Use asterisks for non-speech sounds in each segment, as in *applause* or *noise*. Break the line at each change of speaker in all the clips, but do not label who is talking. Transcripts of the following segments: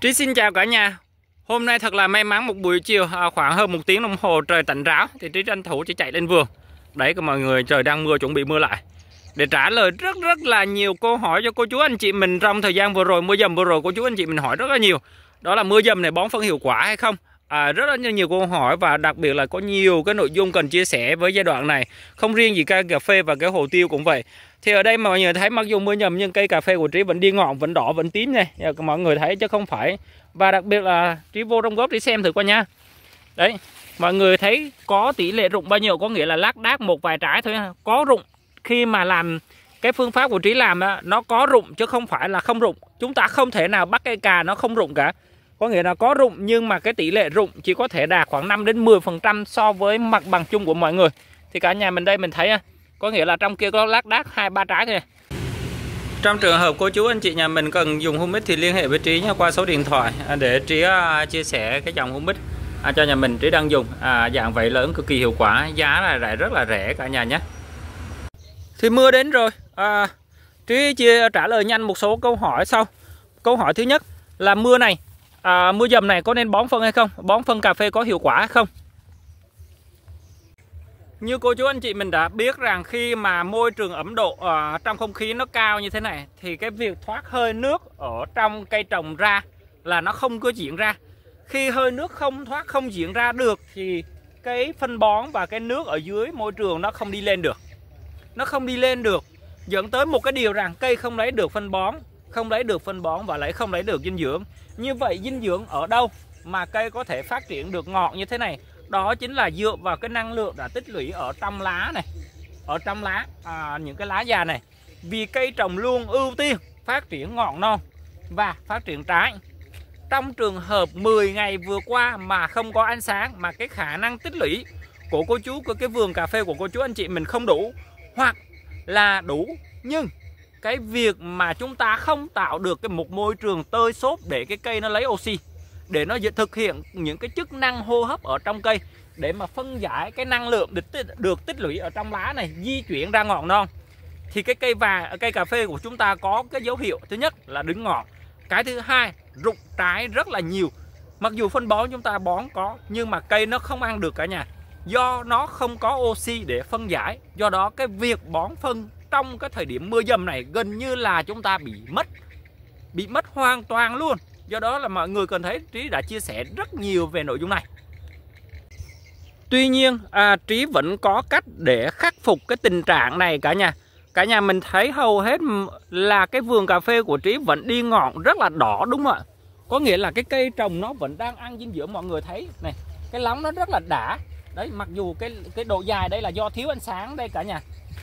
Trí xin chào cả nhà. Hôm nay thật là may mắn một buổi chiều à, khoảng hơn một tiếng đồng hồ trời tạnh ráo Thì Trí tranh thủ chỉ chạy lên vườn. Đấy các mọi người trời đang mưa chuẩn bị mưa lại. Để trả lời rất rất là nhiều câu hỏi cho cô chú anh chị mình Trong thời gian vừa rồi mưa dầm vừa rồi cô chú anh chị mình hỏi rất là nhiều. Đó là mưa dầm này bón phân hiệu quả hay không? À, rất là nhiều câu hỏi và đặc biệt là có nhiều cái nội dung cần chia sẻ với giai đoạn này. Không riêng gì cây cà phê và cái hồ tiêu cũng vậy thì ở đây mà mọi người thấy mặc dù mưa nhầm nhưng cây cà phê của trí vẫn đi ngọn vẫn đỏ vẫn tím này mọi người thấy chứ không phải. Và đặc biệt là trí vô trong gốc để xem thử qua nha. Đấy mọi người thấy có tỷ lệ rụng bao nhiêu có nghĩa là lác đác một vài trái thôi có rụng khi mà làm cái phương pháp của trí làm đó, nó có rụng chứ không phải là không rụng. Chúng ta không thể nào bắt cây cà nó không rụng cả. Có nghĩa là có rụng nhưng mà cái tỷ lệ rụng chỉ có thể đạt khoảng 5 đến 10 phần trăm so với mặt bằng chung của mọi người. Thì cả nhà mình đây mình thấy có nghĩa là trong kia có lác đác hai ba trái thôi. Trong trường hợp cô chú anh chị nhà mình cần dùng humic thì liên hệ với Trí nha qua số điện thoại. À, để Trí à, chia sẻ cái dòng humic à, cho nhà mình. Trí đang dùng à, dạng vậy lớn cực kỳ hiệu quả giá là lại rất là rẻ cả nhà nhé. Thì mưa đến rồi. À, Trí chia trả lời nhanh một số câu hỏi sau. Câu hỏi thứ nhất là mưa này à, mưa dầm này có nên bón phân hay không? Bón phân cà phê có hiệu quả hay không? Như cô chú anh chị mình đã biết rằng khi mà môi trường ẩm độ ở trong không khí nó cao như thế này thì cái việc thoát hơi nước ở trong cây trồng ra là nó không có diễn ra. Khi hơi nước không thoát không diễn ra được thì cái phân bón và cái nước ở dưới môi trường nó không đi lên được. Nó không đi lên được dẫn tới một cái điều rằng cây không lấy được phân bón, không lấy được phân bón và lấy không lấy được dinh dưỡng. Như vậy dinh dưỡng ở đâu mà cây có thể phát triển được ngọt như thế này đó chính là dựa vào cái năng lượng đã tích lũy ở trong lá này. Ở trong lá à, những cái lá già này. Vì cây trồng luôn ưu tiên phát triển ngọn non và phát triển trái. Trong trường hợp 10 ngày vừa qua mà không có ánh sáng mà cái khả năng tích lũy của cô chú của cái vườn cà phê của cô chú anh chị mình không đủ hoặc là đủ nhưng cái việc mà chúng ta không tạo được cái một môi trường tơi xốp để cái cây nó lấy oxy để nó thực hiện những cái chức năng hô hấp ở trong cây để mà phân giải cái năng lượng được, được tích lũy ở trong lá này di chuyển ra ngọn non. Thì cái cây và cây cà phê của chúng ta có cái dấu hiệu thứ nhất là đứng ngọn cái thứ hai rụng trái rất là nhiều. Mặc dù phân bón chúng ta bón có nhưng mà cây nó không ăn được cả nhà. Do nó không có oxy để phân giải do đó cái việc bón phân trong cái thời điểm mưa dầm này gần như là chúng ta bị mất bị mất hoàn toàn luôn. Do đó là mọi người cần thấy Trí đã chia sẻ rất nhiều về nội dung này. Tuy nhiên à, Trí vẫn có cách để khắc phục cái tình trạng này cả nhà. Cả nhà mình thấy hầu hết là cái vườn cà phê của Trí vẫn đi ngọn rất là đỏ đúng không ạ? Có nghĩa là cái cây trồng nó vẫn đang ăn dinh dưỡng mọi người thấy này. Cái lóng nó rất là đã. Đấy mặc dù cái cái độ dài đây là do thiếu ánh sáng đây cả nhà.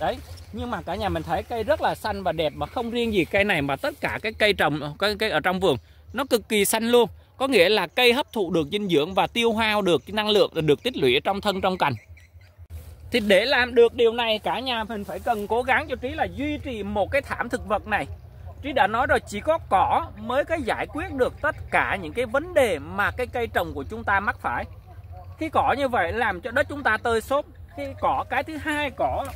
Đấy nhưng mà cả nhà mình thấy cây rất là xanh và đẹp mà không riêng gì cây này mà tất cả cái cây trồng cái cây ở trong vườn nó cực kỳ xanh luôn. Có nghĩa là cây hấp thụ được dinh dưỡng và tiêu hao được cái năng lượng, được tích lũy trong thân, trong cành. Thì để làm được điều này, cả nhà mình phải cần cố gắng cho Trí là duy trì một cái thảm thực vật này. Trí đã nói rồi, chỉ có cỏ mới có giải quyết được tất cả những cái vấn đề mà cái cây trồng của chúng ta mắc phải. Khi cỏ như vậy làm cho đất chúng ta tơi xốp, Khi cỏ, cái thứ hai cỏ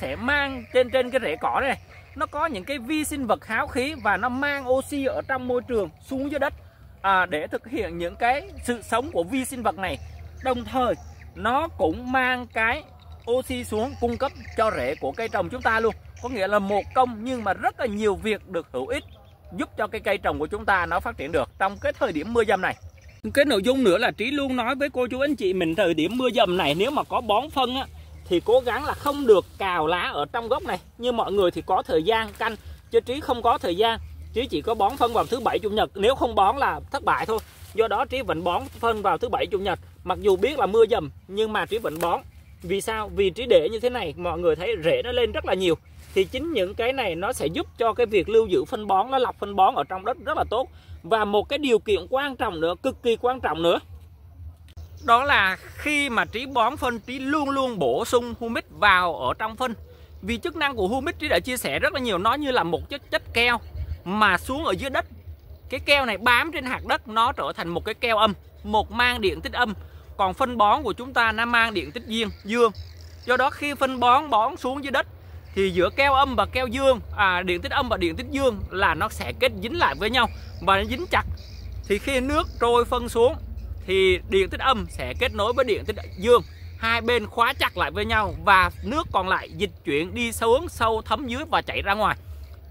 sẽ mang trên trên cái rễ cỏ này nó có những cái vi sinh vật háo khí và nó mang oxy ở trong môi trường xuống dưới đất à, để thực hiện những cái sự sống của vi sinh vật này. Đồng thời nó cũng mang cái oxy xuống cung cấp cho rễ của cây trồng chúng ta luôn. Có nghĩa là một công nhưng mà rất là nhiều việc được hữu ích giúp cho cái cây trồng của chúng ta nó phát triển được trong cái thời điểm mưa dầm này. Cái nội dung nữa là trí luôn nói với cô chú anh chị mình thời điểm mưa dầm này nếu mà có bón phân á thì cố gắng là không được cào lá ở trong gốc này. Như mọi người thì có thời gian canh, chứ trí không có thời gian. Trí chỉ có bón phân vào thứ bảy chủ nhật, nếu không bón là thất bại thôi. Do đó trí vẫn bón phân vào thứ bảy chủ nhật. Mặc dù biết là mưa dầm, nhưng mà trí vẫn bón. Vì sao? Vì trí để như thế này, mọi người thấy rễ nó lên rất là nhiều. Thì chính những cái này nó sẽ giúp cho cái việc lưu giữ phân bón, nó lọc phân bón ở trong đất rất là tốt. Và một cái điều kiện quan trọng nữa, cực kỳ quan trọng nữa đó là khi mà trí bón phân trí luôn luôn bổ sung humic vào ở trong phân. Vì chức năng của humic trí đã chia sẻ rất là nhiều nó như là một chất chất keo mà xuống ở dưới đất. Cái keo này bám trên hạt đất nó trở thành một cái keo âm một mang điện tích âm. Còn phân bón của chúng ta nó mang điện tích dương dương. Do đó khi phân bón bón xuống dưới đất thì giữa keo âm và keo dương à, điện tích âm và điện tích dương là nó sẽ kết dính lại với nhau và nó dính chặt. Thì khi nước trôi phân xuống thì điện tích âm sẽ kết nối với điện tích dương. Hai bên khóa chặt lại với nhau và nước còn lại dịch chuyển đi xuống sâu thấm dưới và chảy ra ngoài.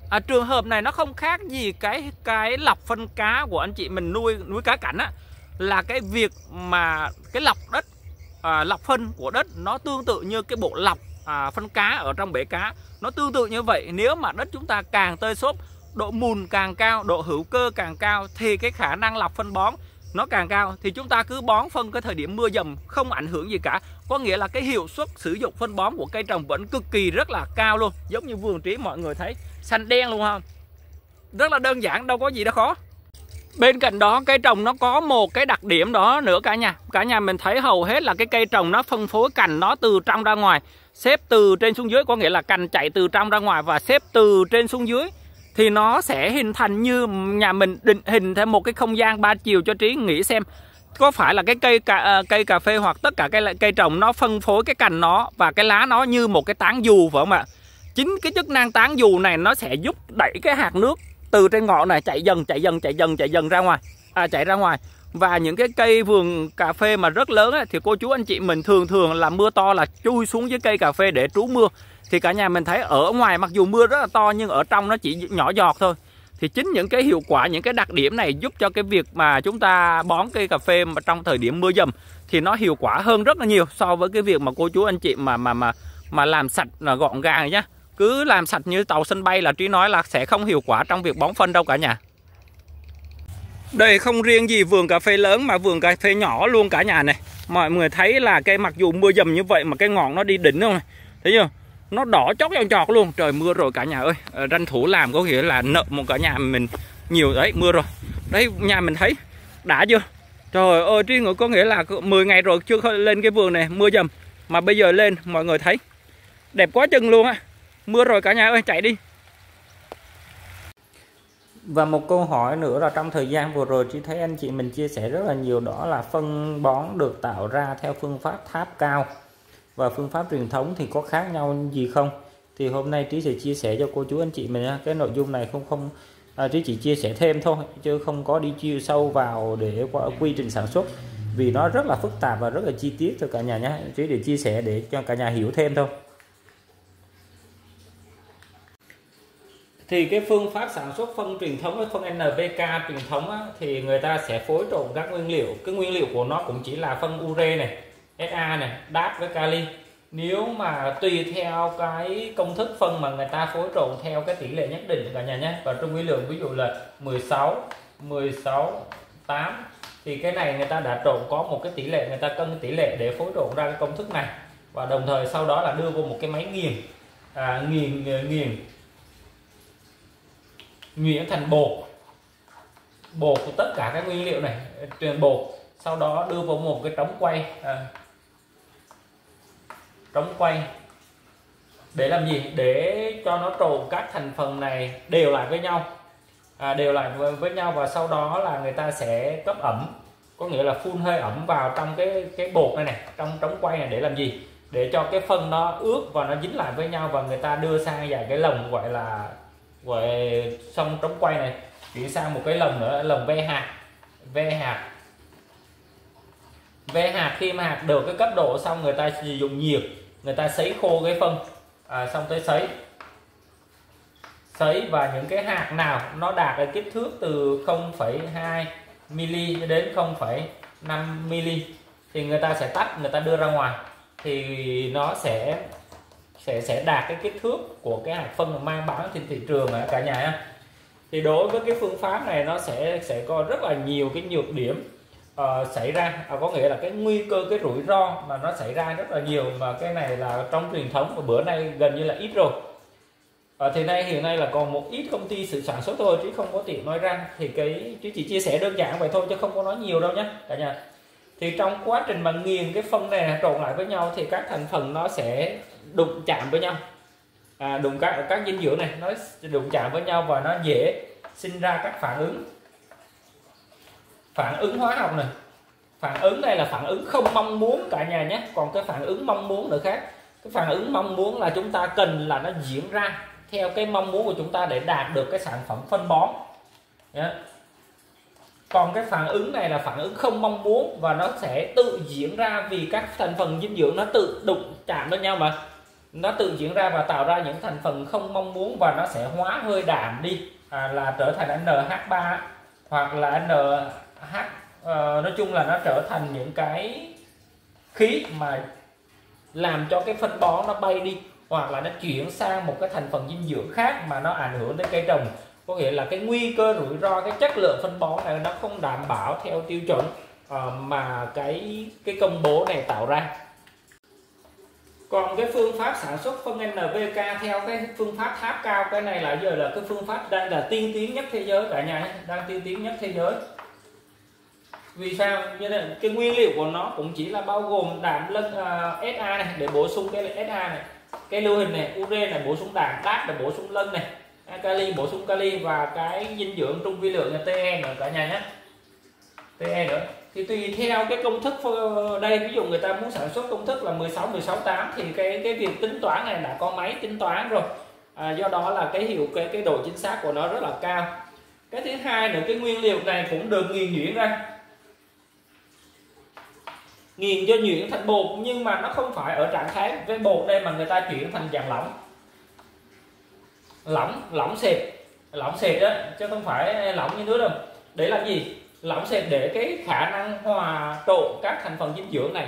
À, trường hợp này nó không khác gì cái cái lọc phân cá của anh chị mình nuôi nuôi cá cảnh á là cái việc mà cái lọc đất à, lọc phân của đất nó tương tự như cái bộ lọc à, phân cá ở trong bể cá. Nó tương tự như vậy nếu mà đất chúng ta càng tơi xốp độ mùn càng cao độ hữu cơ càng cao thì cái khả năng lọc phân bón nó càng cao thì chúng ta cứ bón phân cái thời điểm mưa dầm, không ảnh hưởng gì cả. Có nghĩa là cái hiệu suất sử dụng phân bón của cây trồng vẫn cực kỳ rất là cao luôn. Giống như vườn trí mọi người thấy, xanh đen luôn không rất là đơn giản, đâu có gì đó khó. Bên cạnh đó, cây trồng nó có một cái đặc điểm đó nữa cả nhà. Cả nhà mình thấy hầu hết là cái cây trồng nó phân phối cành nó từ trong ra ngoài, xếp từ trên xuống dưới. Có nghĩa là cành chạy từ trong ra ngoài và xếp từ trên xuống dưới thì nó sẽ hình thành như nhà mình định hình thêm một cái không gian ba chiều cho trí nghĩ xem có phải là cái cây cà, ờ, cây cà phê hoặc tất cả cây cây trồng nó phân phối cái cành nó và cái lá nó như một cái tán dù phải không ạ? Chính cái chức năng tán dù này nó sẽ giúp đẩy cái hạt nước từ trên ngọn này chạy dần chạy dần chạy dần chạy dần ra ngoài à, chạy ra ngoài. Và những cái cây vườn cà phê mà rất lớn ấy, thì cô chú anh chị mình thường thường là mưa to là chui xuống dưới cây cà phê để trú mưa thì cả nhà mình thấy ở ngoài mặc dù mưa rất là to nhưng ở trong nó chỉ nhỏ giọt thôi. Thì chính những cái hiệu quả, những cái đặc điểm này giúp cho cái việc mà chúng ta bón cây cà phê mà trong thời điểm mưa dầm thì nó hiệu quả hơn rất là nhiều so với cái việc mà cô chú anh chị mà mà mà mà làm sạch là gọn gàng nhá. Cứ làm sạch như tàu sân bay là trí nói là sẽ không hiệu quả trong việc bón phân đâu cả nhà. Đây không riêng gì vườn cà phê lớn mà vườn cà phê nhỏ luôn cả nhà này. Mọi người thấy là cây mặc dù mưa dầm như vậy mà cái ngọn nó đi đỉnh không này. Thấy chưa? Nó đỏ chót trong trọt luôn. Trời mưa rồi cả nhà ơi. Ờ, tranh thủ làm có nghĩa là nợ một cả nhà mình nhiều đấy mưa rồi. Đấy nhà mình thấy đã chưa? Trời ơi riêng có nghĩa là 10 ngày rồi chưa lên cái vườn này mưa dầm. Mà bây giờ lên mọi người thấy. Đẹp quá chừng luôn á. Mưa rồi cả nhà ơi chạy đi. Và một câu hỏi nữa là trong thời gian vừa rồi chị thấy anh chị mình chia sẻ rất là nhiều đó là phân bón được tạo ra theo phương pháp tháp cao và phương pháp truyền thống thì có khác nhau gì không? Thì hôm nay trí sẽ chia sẻ cho cô chú anh chị mình cái nội dung này không không à, trí chỉ chia sẻ thêm thôi chứ không có đi chiêu sâu vào để qua quy trình sản xuất. Vì nó rất là phức tạp và rất là chi tiết cho cả nhà nhé. Trí để chia sẻ để cho cả nhà hiểu thêm thôi. Thì cái phương pháp sản xuất phân truyền thống với phân NPK truyền thống á, thì người ta sẽ phối trộn các nguyên liệu. Cái nguyên liệu của nó cũng chỉ là phân ure này. SA này đáp với kali. Nếu mà tùy theo cái công thức phân mà người ta phối trộn theo cái tỷ lệ nhất định cả nhà nhé. Và trong quy lượng ví dụ là 16 16 8 thì cái này người ta đã trộn có một cái tỷ lệ người ta cân tỷ lệ để phối trộn ra cái công thức này. Và đồng thời sau đó là đưa vô một cái máy nghiền. À, nghiền ờ, nghiền. Nghiền thành bột. Bột của tất cả các nguyên liệu này ờ, truyền bột. Sau đó đưa vào một cái trống quay à, trống quay. Để làm gì? Để cho nó trộn các thành phần này đều lại với nhau. À, đều lại với, với nhau và sau đó là người ta sẽ cấp ẩm. Có nghĩa là phun hơi ẩm vào trong cái cái bột này này trong trống quay này để làm gì? Để cho cái phân nó ướt và nó dính lại với nhau và người ta đưa sang vài cái lồng gọi là gọi xong trống quay này chuyển sang một cái lồng nữa lồng ve hạt ve hạt. Về hạt khi mà hạt được cái cấp độ xong người ta sử dụng nhiệt người ta sấy khô cái phân. À, xong tới sấy. Sấy và những cái hạt nào nó đạt cái kích thước từ 0,2 mm đến 0,5 mm thì người ta sẽ tách người ta đưa ra ngoài. Thì nó sẽ sẽ sẽ đạt cái kích thước của cái hạt phân mang bán trên thị trường cả nhà thì đối với cái phương pháp này nó sẽ sẽ có rất là nhiều cái nhược điểm uh, xảy ra. À, có nghĩa là cái nguy cơ cái rủi ro mà nó xảy ra rất là nhiều mà cái này là trong truyền thống và bữa nay gần như là ít rồi. À, thì nay hiện nay là còn một ít công ty sự sản xuất thôi chứ không có tiện nói ra. Thì cái chứ chỉ chia sẻ đơn giản vậy thôi chứ không có nói nhiều đâu nhé cả nhà. Thì trong quá trình mà nghiền cái phân này trộn lại với nhau thì các thành phần nó sẽ đụng chạm với nhau. À, đụng các các dinh dưỡng này nó đụng chạm với nhau và nó dễ sinh ra các phản ứng phản ứng hóa học này. Phản ứng đây là phản ứng không mong muốn cả nhà nhé. Còn cái phản ứng mong muốn nữa khác. Cái phản ứng mong muốn là chúng ta cần là nó diễn ra theo cái mong muốn của chúng ta để đạt được cái sản phẩm phân bón. Nhé. còn cái phản ứng này là phản ứng không mong muốn và nó sẽ tự diễn ra vì các thành phần dinh dưỡng nó tự đụng chạm với nhau mà. Nó tự diễn ra và tạo ra những thành phần không mong muốn và nó sẽ hóa hơi đạm đi. À, là trở thành NH3 hoặc là n h uh, ờ, nói chung là nó trở thành những cái khí mà làm cho cái phân bón nó bay đi hoặc là nó chuyển sang một cái thành phần dinh dưỡng khác mà nó ảnh hưởng đến cây trồng. Có nghĩa là cái nguy cơ rủi ro cái chất lượng phân bón này nó không đảm bảo theo tiêu chuẩn uh, mà cái cái công bố này tạo ra. Còn cái phương pháp sản xuất phân NPK theo cái phương pháp tháp cao cái này là giờ là cái phương pháp đang là tiên tiến nhất thế giới cả nhà đang tiên tiến nhất thế giới vì sao? Như thế cái nguyên liệu của nó cũng chỉ là bao gồm đạm lân à, uh, SA này để bổ sung cái SA này. Cái lưu hình này ure này bổ sung đạm đát để bổ sung lân này. Kali bổ sung kali và cái dinh dưỡng trung vi lượng là TE nữa cả nhà nhé. TE nữa. Thì tùy theo cái công thức ờ, đây ví dụ người ta muốn sản xuất công thức là 16 16 8 thì cái cái việc tính toán này đã có máy tính toán rồi. À, do đó là cái hiệu cái cái độ chính xác của nó rất là cao. Cái thứ hai nữa cái nguyên liệu này cũng được nghiền nhuyễn ra nghiền cho nhuyễn thành bột nhưng mà nó không phải ở trạng thái với bột đây mà người ta chuyển thành dạng lỏng. Lỏng lỏng sệt. Lỏng sệt đó chứ không phải lỏng như nước đâu. Để làm gì? Lỏng sệt để cái khả năng hòa trộn các thành phần dinh dưỡng này.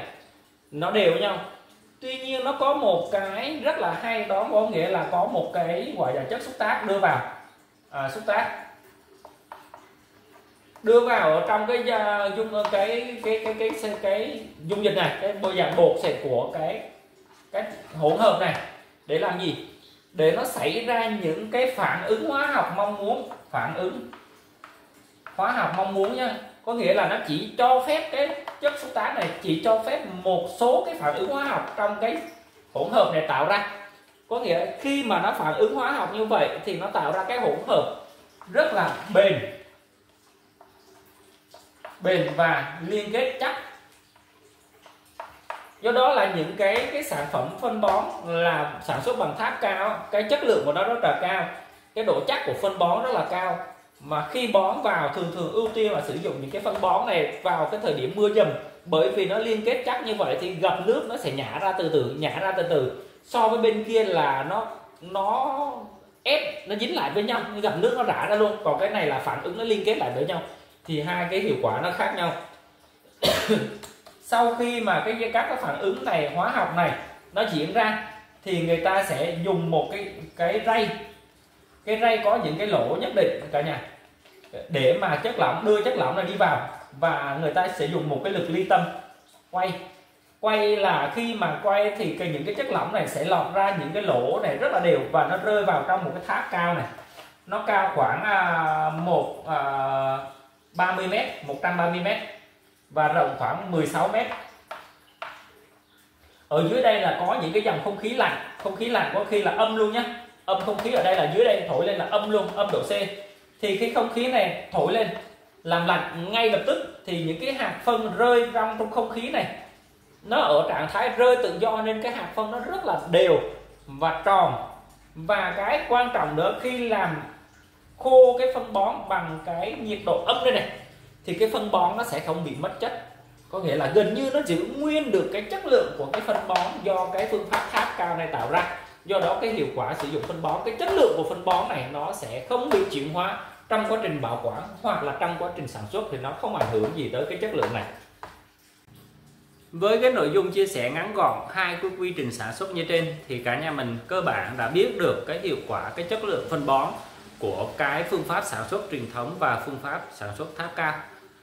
Nó đều nhau. Tuy nhiên nó có một cái rất là hay đó có nghĩa là có một cái gọi là chất xúc tác đưa vào. À, xúc tác đưa vào ở trong cái uh, dung ờ, cái cái cái cái cái, cái dung dịch này cái bôi dạng bột sẽ của cái cái hỗn hợp này. Để làm gì? Để nó xảy ra những cái phản ứng hóa học mong muốn phản ứng hóa học mong muốn nha. Có nghĩa là nó chỉ cho phép cái chất xúc tác này chỉ cho phép một số cái phản ứng hóa học trong cái hỗn hợp này tạo ra. Có nghĩa khi mà nó phản ứng hóa học như vậy thì nó tạo ra cái hỗn hợp rất là bền bền và liên kết chắc. Do đó là những cái cái sản phẩm phân bón là sản xuất bằng tháp cao, cái chất lượng của nó rất là cao, cái độ chắc của phân bón rất là cao. Mà khi bón vào, thường thường ưu tiên là sử dụng những cái phân bón này vào cái thời điểm mưa dầm. Bởi vì nó liên kết chắc như vậy thì gặp nước nó sẽ nhả ra từ từ, nhả ra từ từ. So với bên kia là nó nó ép, nó dính lại với nhau gặp nước nó rã ra luôn. Còn cái này là phản ứng, nó liên kết lại với nhau thì hai cái hiệu quả nó khác nhau. *coughs* Sau khi mà cái các cái phản ứng này hóa học này nó diễn ra thì người ta sẽ dùng một cái cái ray. Cái ray có những cái lỗ nhất định cả nhà. Để mà chất lỏng đưa chất lỏng này đi vào và người ta sẽ dùng một cái lực ly tâm quay. Quay là khi mà quay thì cái những cái chất lỏng này sẽ lọt ra những cái lỗ này rất là đều và nó rơi vào trong một cái tháp cao này. Nó cao khoảng à, một à, 30 m 130 m và rộng khoảng 16 m ở dưới đây là có những cái dòng không khí lạnh. Không khí lạnh có khi là âm luôn nhé âm không khí ở đây là dưới đây thổi lên là âm luôn, âm độ C. Thì cái không khí này thổi lên làm lạnh ngay lập tức thì những cái hạt phân rơi trong trong không khí này, nó ở trạng thái rơi tự do nên cái hạt phân nó rất là đều và tròn. Và cái quan trọng nữa khi làm khô cái phân bón bằng cái nhiệt độ âm đây này, thì cái phân bón nó sẽ không bị mất chất. Có nghĩa là gần như nó giữ nguyên được cái chất lượng của cái phân bón do cái phương pháp tháp cao này tạo ra. Do đó cái hiệu quả sử dụng phân bón, cái chất lượng của phân bón này nó sẽ không bị chuyển hóa trong quá trình bảo quản hoặc là trong quá trình sản xuất thì nó không ảnh hưởng gì tới cái chất lượng này. Với cái nội dung chia sẻ ngắn gọn, hai cái quy trình sản xuất như trên, thì cả nhà mình cơ bản đã biết được cái hiệu quả, cái chất lượng phân bón của cái phương pháp sản xuất truyền thống và phương pháp sản xuất tháp cao.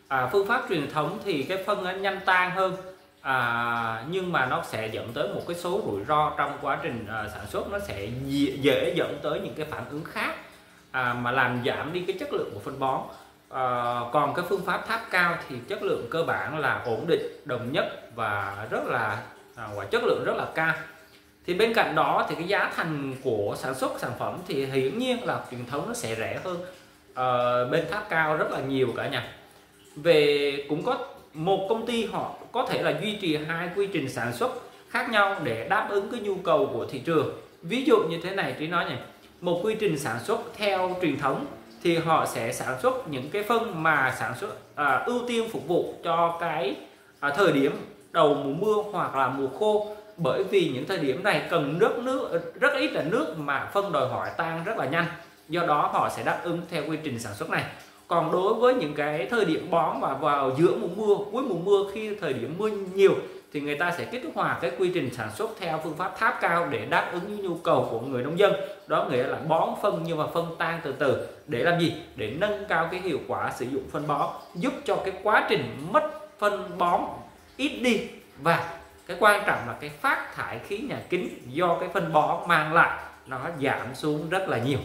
À, phương pháp truyền thống thì cái phân nó nhanh tan hơn à, nhưng mà nó sẽ dẫn tới một cái số rủi ro trong quá trình à, sản xuất. Nó sẽ dễ dẫn tới những cái phản ứng khác à, mà làm giảm đi cái chất lượng của phân bón. À, còn cái phương pháp tháp cao thì chất lượng cơ bản là ổn định đồng nhất và rất là à, và chất lượng rất là cao thì bên cạnh đó thì cái giá thành của sản xuất sản phẩm thì hiển nhiên là truyền thống nó sẽ rẻ hơn à, bên tháp cao rất là nhiều cả nhà. Về cũng có một công ty họ có thể là duy trì hai quy trình sản xuất khác nhau để đáp ứng cái nhu cầu của thị trường. Ví dụ như thế này trí nói nhỉ một quy trình sản xuất theo truyền thống thì họ sẽ sản xuất những cái phân mà sản xuất à, ưu tiên phục vụ cho cái à, thời điểm đầu mùa mưa hoặc là mùa khô bởi vì những thời điểm này cần nước nước, rất ít là nước mà phân đòi hỏi tan rất là nhanh. Do đó họ sẽ đáp ứng theo quy trình sản xuất này. Còn đối với những cái thời điểm bón và vào giữa mùa mưa, cuối mùa mưa khi thời điểm mưa nhiều, thì người ta sẽ kích hoạt cái quy trình sản xuất theo phương pháp tháp cao để đáp ứng với nhu cầu của người nông dân. Đó nghĩa là bón phân nhưng mà phân tan từ từ. Để làm gì? Để nâng cao cái hiệu quả sử dụng phân bón, giúp cho cái quá trình mất phân bón ít đi và cái quan trọng là cái phát thải khí nhà kính do cái phân bón mang lại, nó giảm xuống rất là nhiều.